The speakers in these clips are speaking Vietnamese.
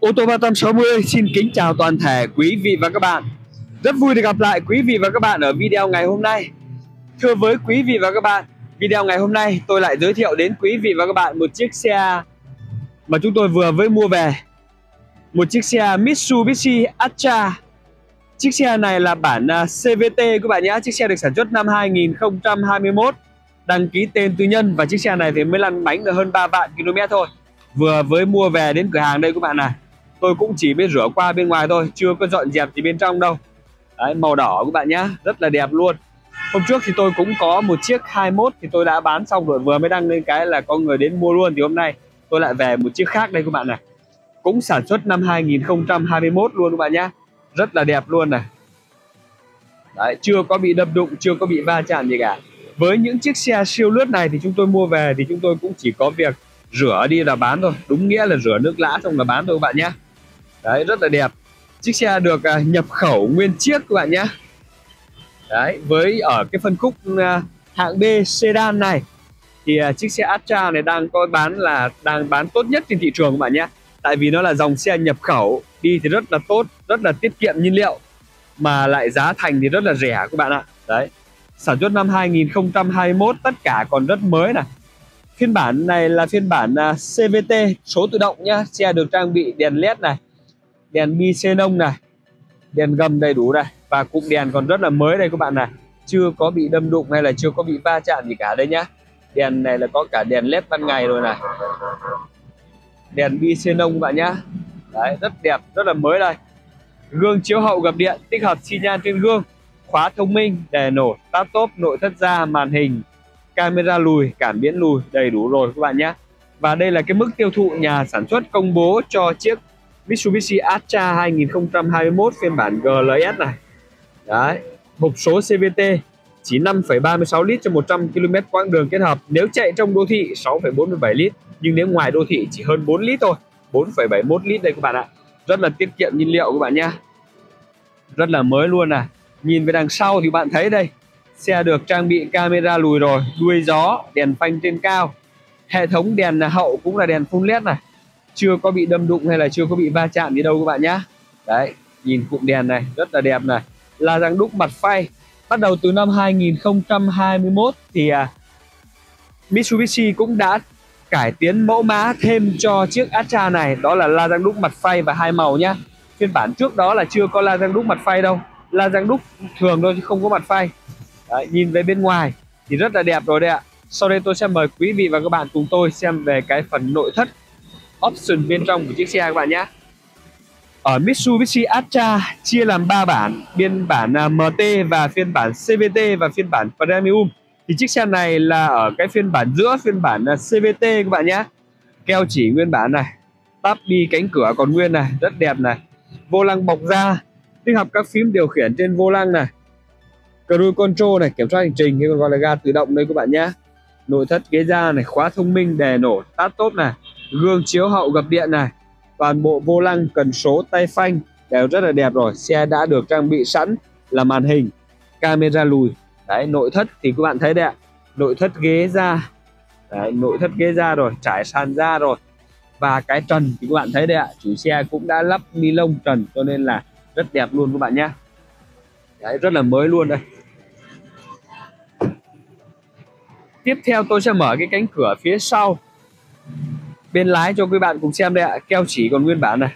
Ô tô 360 xin kính chào toàn thể quý vị và các bạn. Rất vui được gặp lại quý vị và các bạn ở video ngày hôm nay. Thưa với quý vị và các bạn, Video ngày hôm nay tôi lại giới thiệu đến quý vị và các bạn một chiếc xe Mà chúng tôi vừa mới mua về. Một chiếc xe Mitsubishi Atra Chiếc xe này là bản à, CVT các bạn nhé. Chiếc xe được sản xuất năm 2021 Đăng ký tên tư nhân Và chiếc xe này thì mới lăn bánh được hơn 3 vạn km thôi. Vừa mới mua về đến cửa hàng đây các bạn này tôi cũng chỉ biết rửa qua bên ngoài thôi chưa có dọn dẹp gì bên trong đâu. Đấy, màu đỏ các bạn nhá rất là đẹp luôn. Hôm trước thì tôi cũng có một chiếc 21 thì tôi đã bán xong rồi vừa mới đăng lên cái là có người đến mua luôn thì hôm nay tôi lại về một chiếc khác đây các bạn này. Cũng sản xuất năm 2021 luôn các bạn nhá rất là đẹp luôn này. Đấy, chưa có bị đập đụng chưa có bị va chạm gì cả. Với những chiếc xe siêu lướt này thì chúng tôi mua về thì chúng tôi cũng chỉ có việc rửa đi là bán thôi đúng nghĩa là rửa nước lã xong là bán thôi các bạn nhé đấy rất là đẹp. Chiếc xe được à, nhập khẩu nguyên chiếc các bạn nhé. Đấy với ở cái phân khúc à, hạng B sedan này thì à, chiếc xe Astra này đang có bán là đang bán tốt nhất trên thị trường các bạn nhé. Tại vì nó là dòng xe nhập khẩu đi thì rất là tốt rất là tiết kiệm nhiên liệu mà lại giá thành thì rất là rẻ các bạn ạ. Đấy sản xuất năm 2021 tất cả còn rất mới này. Phiên bản này là phiên bản à, CVT số tự động nhá xe được trang bị đèn led này đèn bi xenon này, đèn gầm đầy đủ này, và cụm đèn còn rất là mới đây các bạn này. Chưa có bị đâm đụng hay là chưa có bị va chạm gì cả đây nhá. Đèn này là có cả đèn led ban ngày rồi này. Đèn bi xenon các bạn nhá. Đấy, rất đẹp, rất là mới đây. Gương chiếu hậu gập điện, tích hợp xi nhan trên gương, khóa thông minh, đèn nổ táp tốp nội thất da, màn hình, camera lùi, cảm biến lùi, đầy đủ rồi các bạn nhé và đây là cái mức tiêu thụ nhà sản xuất công bố cho chiếc Mitsubishi Atra 2021 phiên bản GLS này. Đấy hộp số CVT chỉ 5,36 lít cho 100 km quãng đường kết hợp. Nếu chạy trong đô thị 6,47 lít nhưng nếu ngoài đô thị chỉ hơn 4 lít thôi. 4,71 lít đây các bạn ạ. Rất là tiết kiệm nhiên liệu các bạn nhé rất là mới luôn này nhìn về đằng sau thì bạn thấy đây. Xe được trang bị camera lùi rồi đuôi gió đèn phanh trên cao. Hệ thống đèn hậu cũng là đèn full led này chưa có bị đâm đụng hay là chưa có bị va chạm gì đâu các bạn nhá. Đấy nhìn cụm đèn này rất là đẹp này. Là răng đúc mặt phay. Bắt đầu từ năm 2021 thì à, Mitsubishi cũng đã cải tiến mẫu mã thêm cho chiếc Astra này. Đó là la răng đúc mặt phay và hai màu nhá. Phiên bản trước đó là chưa có la răng đúc mặt phay đâu. La răng đúc thường thôi chứ không có mặt phay. Đấy, nhìn về bên ngoài thì rất là đẹp rồi đấy ạ. Sau đây tôi sẽ mời quý vị và các bạn cùng tôi xem về cái phần nội thất option bên trong của chiếc xe các bạn nhé. Ở Mitsubishi Atra chia làm 3 bản, biên bản à, MT và phiên bản CVT và phiên bản Premium. Thì chiếc xe này là ở cái phiên bản giữa phiên bản à, CVT các bạn nhé. Keo chỉ nguyên bản này, tắp đi cánh cửa còn nguyên này, rất đẹp này. Vô lăng bọc da, tích hợp các phím điều khiển trên vô lăng này. Cruise control này, kiểm soát hành trình, hay còn gọi là ga tự động đây các bạn nhé. Nội thất ghế da này, khóa thông minh, đè nổ tát tốt này gương chiếu hậu gập điện này. Toàn bộ vô lăng cần số tay phanh đều rất là đẹp rồi. Xe đã được trang bị sẵn là màn hình camera lùi. Đấy nội thất thì các bạn thấy đấy ạ. Nội thất ghế da. Đấy, nội thất ghế da rồi trải sàn da rồi. Và cái trần thì các bạn thấy đấy ạ. Chủ xe cũng đã lắp ni lông trần cho nên là rất đẹp luôn các bạn nhé. Đấy rất là mới luôn đây. Tiếp theo tôi sẽ mở cái cánh cửa phía sau bên lái cho quý bạn cùng xem đây ạ. Keo chỉ còn nguyên bản này.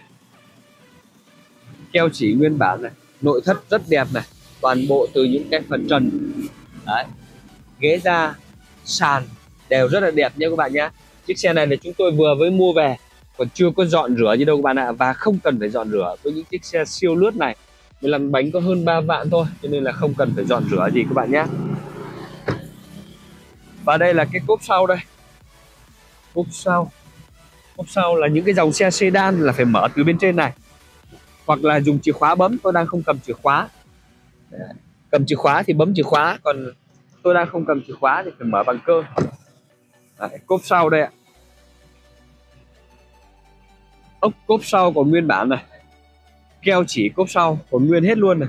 Keo chỉ nguyên bản này. Nội thất rất đẹp này. Toàn bộ từ những cái phần trần. Đấy. Ghế da, sàn đều rất là đẹp nha các bạn nhé chiếc xe này là chúng tôi vừa mới mua về, còn chưa có dọn rửa gì đâu các bạn ạ. Và không cần phải dọn rửa. Với những chiếc xe siêu lướt này mình làm bánh có hơn 3 vạn thôi, cho nên là không cần phải dọn rửa gì các bạn nhé và đây là cái cốp sau đây. Cốp sau cốp sau là những cái dòng xe sedan là phải mở từ bên trên này. Hoặc là dùng chìa khóa bấm tôi đang không cầm chìa khóa. Cầm chìa khóa thì bấm chìa khóa còn tôi đang không cầm chìa khóa thì phải mở bằng cơ. Đấy, cốp sau đây ạ. Ốc cốp sau còn nguyên bản này. Keo chỉ cốp sau còn nguyên hết luôn này.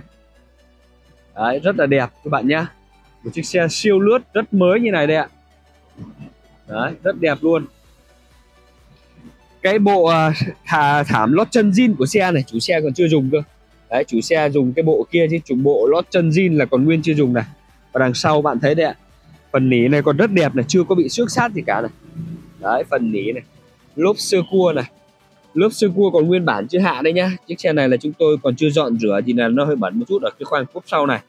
Đấy, rất là đẹp các bạn nhá. Một chiếc xe siêu lướt rất mới như này đây ạ. Đấy, rất đẹp luôn cái bộ à, thả, thảm lót chân zin của xe này chủ xe còn chưa dùng cơ. Đấy chủ xe dùng cái bộ kia chứ chủ bộ lót chân zin là còn nguyên chưa dùng này. Và đằng sau bạn thấy đấy ạ phần nỉ này còn rất đẹp này chưa có bị xước sát gì cả này. Đấy phần nỉ này lốp sơ cua này. Lốp sơ cua còn nguyên bản chưa hạ đấy nhá. Chiếc xe này là chúng tôi còn chưa dọn rửa thì là nó hơi bẩn một chút ở cái khoang cốp sau này.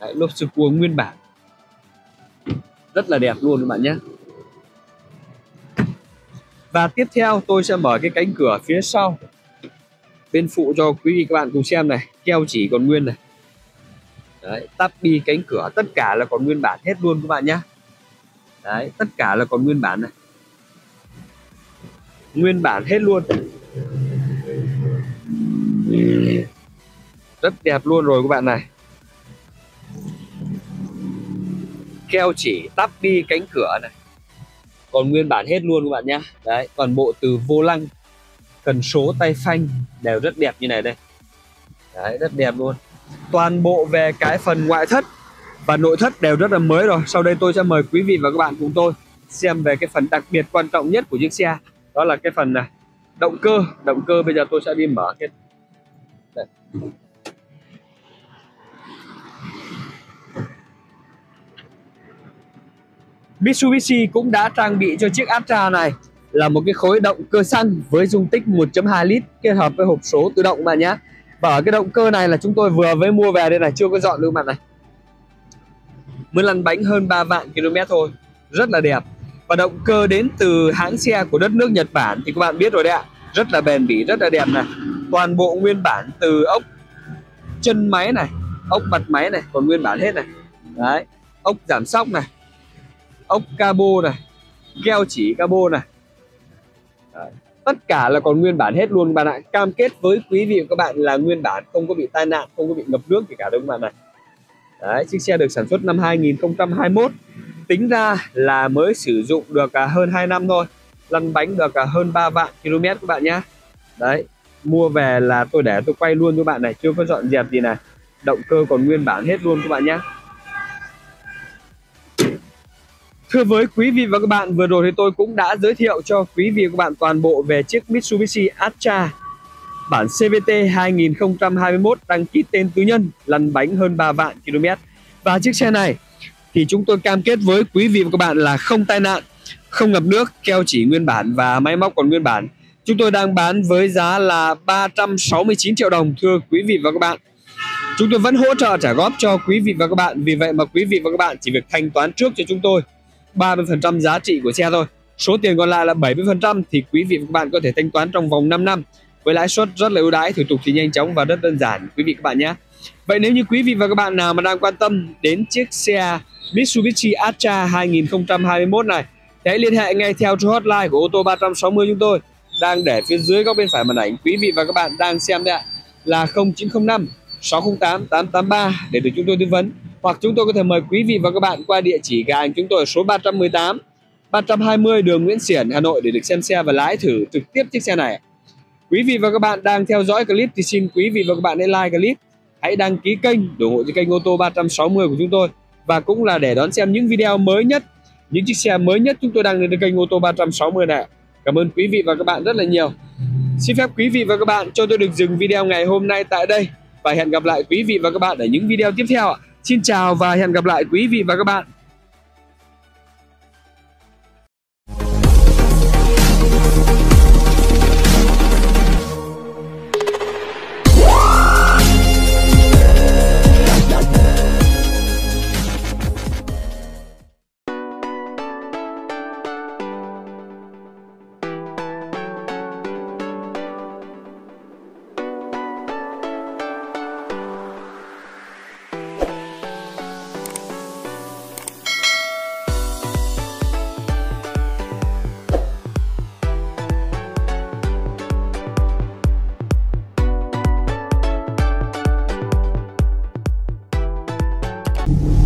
Đấy, lốp sơ cua nguyên bản. Rất là đẹp luôn các bạn nhé và tiếp theo tôi sẽ mở cái cánh cửa phía sau. Bên phụ cho quý vị các bạn cùng xem này, keo chỉ còn nguyên này. Đấy, tắp đi cánh cửa, tất cả là còn nguyên bản hết luôn các bạn nhé đấy, tất cả là còn nguyên bản này. Nguyên bản hết luôn. Rất đẹp luôn rồi các bạn này. Keo chỉ, tắp đi cánh cửa này còn nguyên bản hết luôn các bạn nhá. Đấy, toàn bộ từ vô lăng, cần số tay phanh đều rất đẹp như này đây. Đấy, rất đẹp luôn. Toàn bộ về cái phần ngoại thất và nội thất đều rất là mới rồi. Sau đây tôi sẽ mời quý vị và các bạn cùng tôi xem về cái phần đặc biệt quan trọng nhất của chiếc xe. Đó là cái phần này. Động cơ. Động cơ bây giờ tôi sẽ đi mở cái đây. Mitsubishi cũng đã trang bị cho chiếc Astra này là một cái khối động cơ xăng với dung tích 1.2 lít kết hợp với hộp số tự động bạn nhé. Và ở cái động cơ này là chúng tôi vừa mới mua về đây này chưa có dọn luôn bạn này. Mới lăn bánh hơn 3 vạn km thôi, rất là đẹp. Và động cơ đến từ hãng xe của đất nước Nhật Bản thì các bạn biết rồi đấy ạ, rất là bền bỉ, rất là đẹp này. Toàn bộ nguyên bản từ ốc chân máy này, ốc mặt máy này còn nguyên bản hết này. Đấy, ốc giảm sóc này, ốc cabo này keo chỉ cabo này. Đấy. tất cả là còn nguyên bản hết luôn bạn ạ. Cam kết với quý vị và các bạn là nguyên bản không có bị tai nạn không có bị ngập nước gì cả đâu các bạn này Đấy, chiếc xe được sản xuất năm 2021 tính ra là mới sử dụng được à, hơn 2 năm thôi. Lăn bánh được à, hơn 3 vạn km các bạn nhé đấy mua về là tôi để tôi quay luôn cho bạn này chưa có dọn dẹp gì này. Động cơ còn nguyên bản hết luôn các bạn nhé Thưa với quý vị và các bạn, vừa rồi thì tôi cũng đã giới thiệu cho quý vị và các bạn toàn bộ về chiếc Mitsubishi Atra bản CVT 2021 đăng ký tên tư nhân, lăn bánh hơn 3 vạn km. Và chiếc xe này thì chúng tôi cam kết với quý vị và các bạn là không tai nạn, không ngập nước, keo chỉ nguyên bản và máy móc còn nguyên bản. Chúng tôi đang bán với giá là 369 triệu đồng thưa quý vị và các bạn. Chúng tôi vẫn hỗ trợ trả góp cho quý vị và các bạn. Vì vậy mà quý vị và các bạn chỉ việc thanh toán trước cho chúng tôi 30% giá trị của xe thôi. Số tiền còn lại là 70% thì quý vị và các bạn có thể thanh toán trong vòng 5 năm. Với lãi suất rất là ưu đãi, thủ tục thì nhanh chóng và rất đơn giản, quý vị các bạn nhé. Vậy nếu như quý vị và các bạn nào mà đang quan tâm đến chiếc xe Mitsubishi Atra 2021 này, thì hãy liên hệ ngay theo số hotline của ô tô 360 chúng tôi, đang để phía dưới góc bên phải màn ảnh. Quý vị và các bạn đang xem đây ạ, là 0905 608 883 để được chúng tôi tư vấn hoặc chúng tôi có thể mời quý vị và các bạn qua địa chỉ gà hàng chúng tôi ở số 318 320 đường Nguyễn Xiển, Hà Nội để được xem xe và lái thử trực tiếp chiếc xe này. Quý vị và các bạn đang theo dõi clip thì xin quý vị và các bạn hãy like clip, hãy đăng ký kênh ủng hộ cho kênh ô tô 360 của chúng tôi. Và cũng là để đón xem những video mới nhất, những chiếc xe mới nhất chúng tôi đăng lên kênh ô tô 360 này. Cảm ơn quý vị và các bạn rất là nhiều. Xin phép quý vị và các bạn cho tôi được dừng video ngày hôm nay tại đây và hẹn gặp lại quý vị và các bạn ở những video tiếp theo ạ. Xin chào và hẹn gặp lại quý vị và các bạn. you